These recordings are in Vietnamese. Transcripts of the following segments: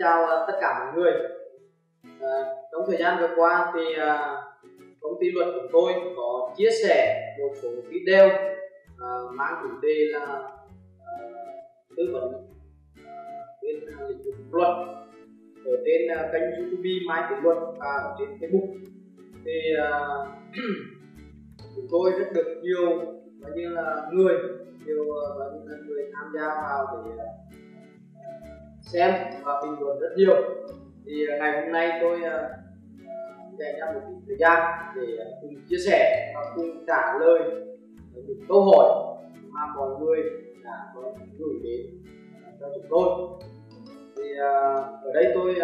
chào à, tất cả mọi người. À, trong thời gian vừa qua thì à, công ty luật của tôi có chia sẻ một số video à, mang chủ đề là à, tư vấn uh, bên uh, lĩnh vực luật. Ở trên à, kênh youtube mai tiến luật và ở trên facebook. Thì à, chúng tôi rất được nhiều như là người nhiều và như là người tham gia vào để xem và bình luận rất nhiều. Thì à, ngày hôm nay tôi à, dành ra một thời gian để à, cùng chia sẻ và cùng trả lời những câu hỏi mà mọi người đã có gửi đến cho chúng tôi. Thì ở đây tôi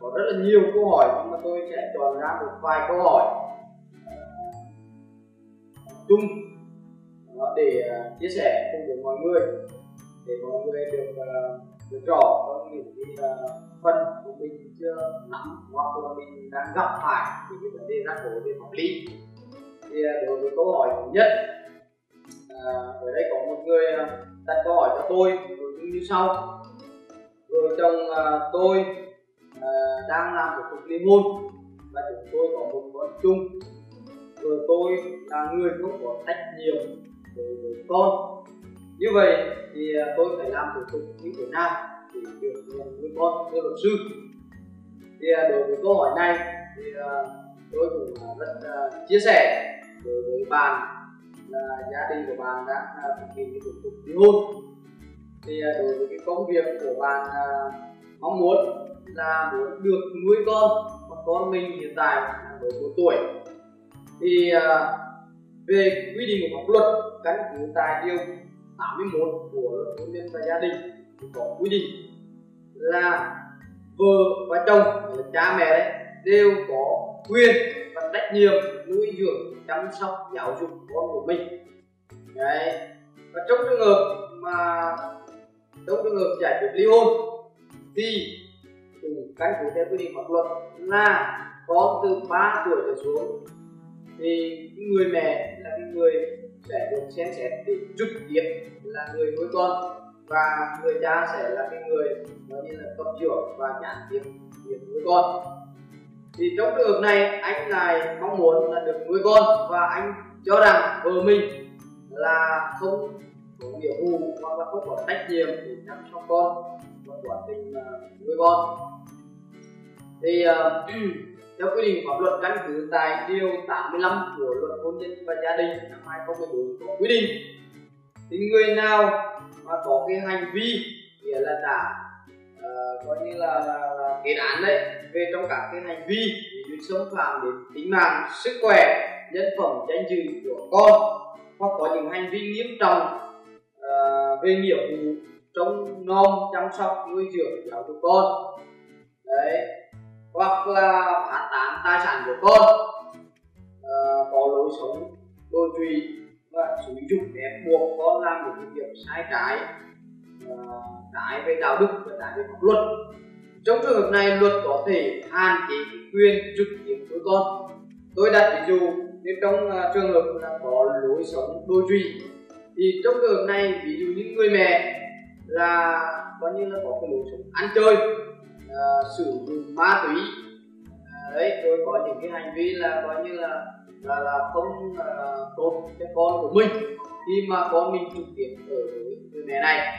có rất là nhiều câu hỏi nhưng mà tôi sẽ chọn ra một vài câu hỏi chung để chia sẻ cùng với mọi người, để mọi người được được rõ kiểu như là ờ, phần của mình chưa nắm hoặc là mình đang gặp phải những cái vấn đề rắc rối về pháp lý. Thì ờ, đối với câu hỏi thứ nhất à, ở đây có một người đặt câu hỏi cho tôi nội dung như sau. Vợ chồng à, tôi à, đang làm thủ tục ly hôn và chúng tôi có một con chung. Vợ tôi là người không có trách nhiệm đối với con. Như vậy thì tôi phải làm thủ tục như thế nào? Thì được nuôi con thưa luật sư thì đối với câu hỏi này thì à, tôi cũng à, rất à, chia sẻ đối với bạn là gia đình của bạn đã thực hiện thủ tục ly hôn. Thì đối với cái công việc của bạn mong muốn là muốn được nuôi con mà con mình hiện tại mới một tuổi. Thì về quy định của pháp luật căn cứ tại điều 81 của luật hôn nhân và gia đình có quy định là vợ và chồng là cha mẹ đấy đều có quyền và trách nhiệm nuôi dưỡng, chăm sóc, giáo dục con của mình. Đấy. Và trong trường hợp mà, trong trường hợp giải quyết ly hôn thì căn cứ theo quy định pháp luật là có từ 3 tuổi trở xuống thì người mẹ là cái người sẽ được xem xét để trực tiếp là người nuôi con và người cha sẽ là cái người nói như là cấp trưởng và nhãn tiếp việc nuôi con. Thì trong trường hợp này anh lại mong muốn là được nuôi con và anh cho rằng vợ mình là không có nghĩa vụ hoặc là không có trách nhiệm để chăm sóc con và quá trình à, nuôi con. Thì uh, theo quy định pháp luật căn cứ tại điều 85 của luật hôn nhân và gia đình năm 2014 có quy định thì người nào mà có cái hành vi nghĩa là đã uh, coi như là, là, là kết án đấy về trong các cái hành vi ví dụ xâm phạm đến tính mạng sức khỏe nhân phẩm danh dự của con hoặc có những hành vi nghiêm trọng uh, về nghĩa vụ trông nom chăm sóc nuôi dưỡng giáo dục con. Đấy. Hoặc là phá tán tài sản của con. Sai trái trái ờ, về đạo đức và trái về pháp luật. Trong trường hợp này luật có thể hạn chế quyền trực tiếp của con. Tôi đặt ví dụ như trong ờ, trường hợp là có lối sống đô trụy thì trong trường hợp này ví dụ như người mẹ là coi như là có cái lối sống ăn chơi uh, sử dụng ma túy uh, đấy rồi có những cái hành vi là coi như là là là không là tốt cho con của mình. Khi mà con mình trực tiếp ở với người mẹ này,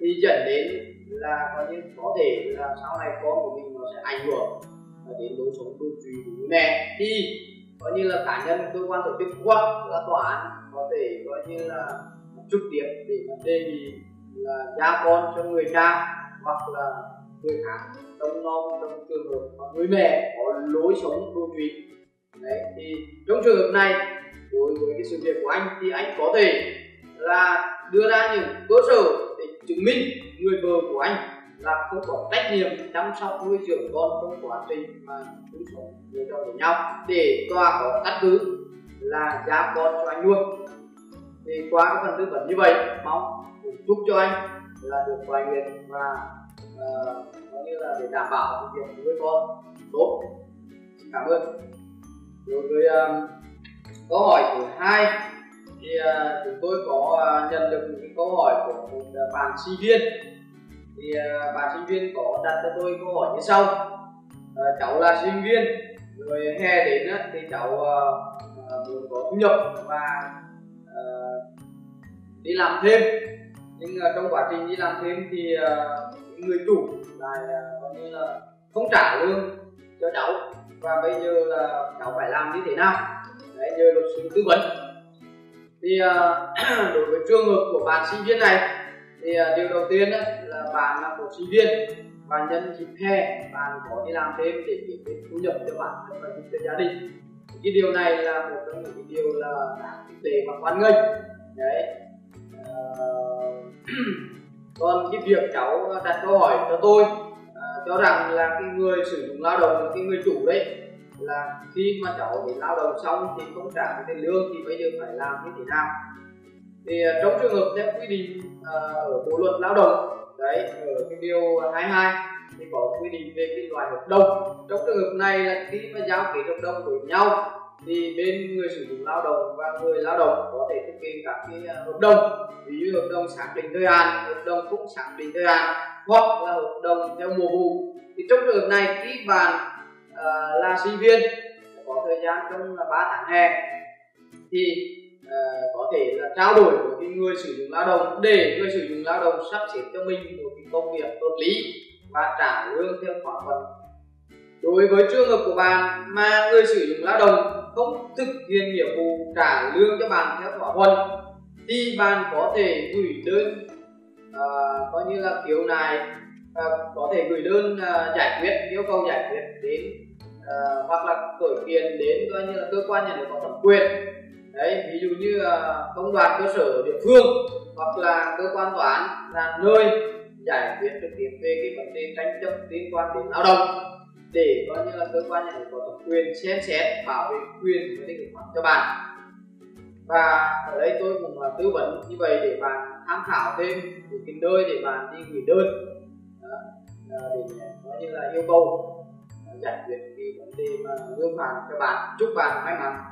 thì dẫn đến là coi như có thể là sau này con của mình nó sẽ ảnh hưởng à, đến lối sống tư duy của người mẹ. Thì coi như là cá nhân, cơ quan tổ chức hoặc là tòa án có thể coi như là trực tiếp để mà đề nghị là cha con cho người cha hoặc là người khác trong non trong trường hợp mà người mẹ có lối sống đô trụy trong trường hợp này đối với cái sự việc của anh thì anh có thể là đưa ra những cơ sở để chứng minh người vợ của anh là không có trách nhiệm chăm sóc nuôi dưỡng con trong quá trình mà chúng sống với chồng với nhau để tòa có căn cứ là giá con cho anh luôn. Thì qua cái phần tư vấn như vậy mong cũng chúc cho anh là được vài nguyện và ờ, uh, như là để đảm bảo việc nuôi con tốt. Cảm ơn đối với uh, câu hỏi thứ hai thì uh, chúng tôi có uh, nhận được những câu hỏi của một uh, bạn sinh viên. Thì uh, bạn sinh viên có đặt cho tôi câu hỏi như sau. Uh, cháu là sinh viên rồi hè đến uh, thì cháu uh, muốn có thu nhập và uh, đi làm thêm. Nhưng uh, trong quá trình đi làm thêm thì uh, người chủ lại uh, coi như là không trả lương cho cháu và bây giờ là cháu phải làm như thế nào? Đấy nhờ luật sư tư vấn. Thì uh, đối với trường hợp của bạn sinh viên này thì uh, điều đầu tiên đó, là bạn là một sinh viên bạn nhân dịp hè bạn có đi làm thêm để kiếm thêm thu nhập cho bạn và giúp cho gia đình. Cái điều này là một trong những cái điều là đáng kinh tế và quan nghênh đấy uh, còn cái việc cháu đặt câu hỏi cho tôi cho rằng là cái người sử dụng lao động cái người chủ đấy. Là khi mà cháu để lao động xong thì không trả cái tiền lương thì bây giờ phải làm như thế nào? Thì à, trong trường hợp theo quy định à, ở bộ luật lao động, đấy, ở cái điều 22 thì có quy định về cái loại hợp đồng. Trong trường hợp này là khi mà giao kết hợp đồng với nhau thì bên người sử dụng lao động và người lao động có thể thực hiện các cái à, hợp đồng. Ví dụ hợp đồng xác định thời hạn, hợp đồng không xác định thời hạn hoặc là hợp đồng theo mùa vụ. Thì trong trường hợp này khi bạn uh, là sinh viên có thời gian trong là 3 tháng hè thì uh, có thể là trao đổi với cái người sử dụng lao động để người sử dụng lao động sắp xếp cho mình một cái công việc hợp lý và trả lương theo thỏa thuận. Đối với trường hợp của bạn mà người sử dụng lao động không thực hiện nghĩa vụ trả lương cho bạn theo thỏa thuận thì bạn có thể gửi đơn à, coi như là khiếu nại à, có thể gửi đơn à, giải quyết yêu cầu giải quyết đến à, hoặc là khởi kiện đến coi như là cơ quan nhà nước có thẩm quyền. Đấy ví dụ như à, công đoàn cơ sở địa phương hoặc là cơ quan tòa án là nơi giải quyết trực tiếp về cái vấn đề tranh chấp liên quan đến lao động để coi như là cơ quan nhà nước có thẩm quyền xem xét bảo vệ quyền và lợi ích cho bạn. Và ở đây tôi cũng là tư vấn như vậy để bạn tham khảo thêm để tìm nơi để bạn đi gửi đơn. Đó, ờ, để coi như là yêu cầu giải quyết cái vấn đề mà lương phản cho bạn chúc bạn may mắn.